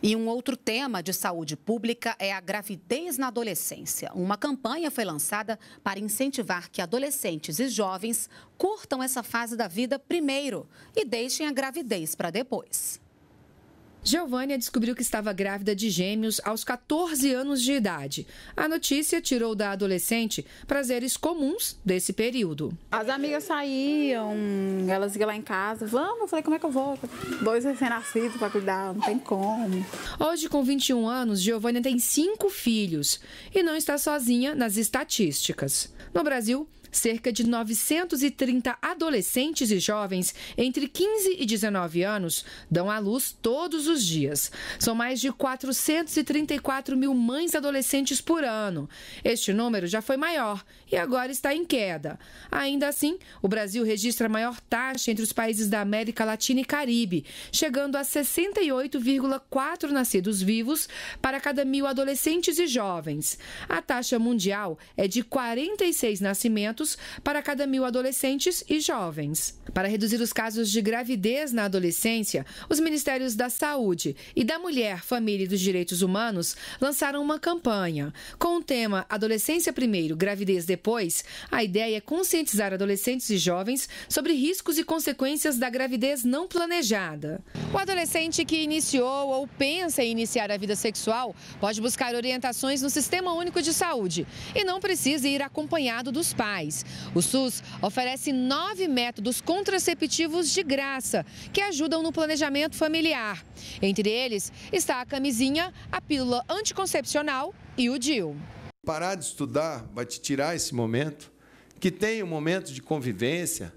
E um outro tema de saúde pública é a gravidez na adolescência. Uma campanha foi lançada para incentivar que adolescentes e jovens curtam essa fase da vida primeiro e deixem a gravidez para depois. Giovânia descobriu que estava grávida de gêmeos aos 14 anos de idade. A notícia tirou da adolescente prazeres comuns desse período. As amigas saíam, elas iam lá em casa. Vamos, eu falei, como é que eu vou? Dois recém-nascidos para cuidar, não tem como. Hoje, com 21 anos, Giovânia tem cinco filhos e não está sozinha nas estatísticas. No Brasil, Cerca de 930 adolescentes e jovens entre 15 e 19 anos dão à luz todos os dias. São mais de 434 mil mães adolescentes por ano. Este número já foi maior e agora está em queda. Ainda assim, o Brasil registra a maior taxa entre os países da América Latina e Caribe, chegando a 68,4 nascidos vivos para cada mil adolescentes e jovens. A taxa mundial é de 46 nascimentos para cada mil adolescentes e jovens. Para reduzir os casos de gravidez na adolescência, os Ministérios da Saúde e da Mulher, Família e dos Direitos Humanos lançaram uma campanha. Com o tema Adolescência Primeiro, Gravidez Depois, a ideia é conscientizar adolescentes e jovens sobre riscos e consequências da gravidez não planejada. O adolescente que iniciou ou pensa em iniciar a vida sexual pode buscar orientações no Sistema Único de Saúde e não precisa ir acompanhado dos pais. O SUS oferece nove métodos contraceptivos de graça que ajudam no planejamento familiar. Entre eles está a camisinha, a pílula anticoncepcional e o DIU. Parar de estudar vai te tirar esse momento, que tem um momento de convivência,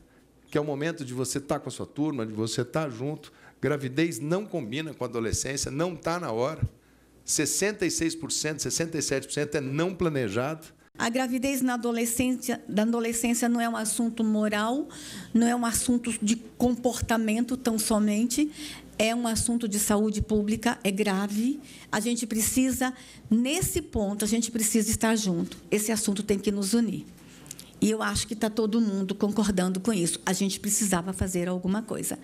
que é o momento de você estar com a sua turma, de você estar junto. Gravidez não combina com adolescência, não está na hora. 66%, 67% é não planejado. A gravidez na adolescência, adolescência não é um assunto moral, não é um assunto de comportamento tão somente, é um assunto de saúde pública, é grave. A gente precisa, nesse ponto, a gente precisa estar junto. Esse assunto tem que nos unir. E eu acho que está todo mundo concordando com isso. A gente precisava fazer alguma coisa.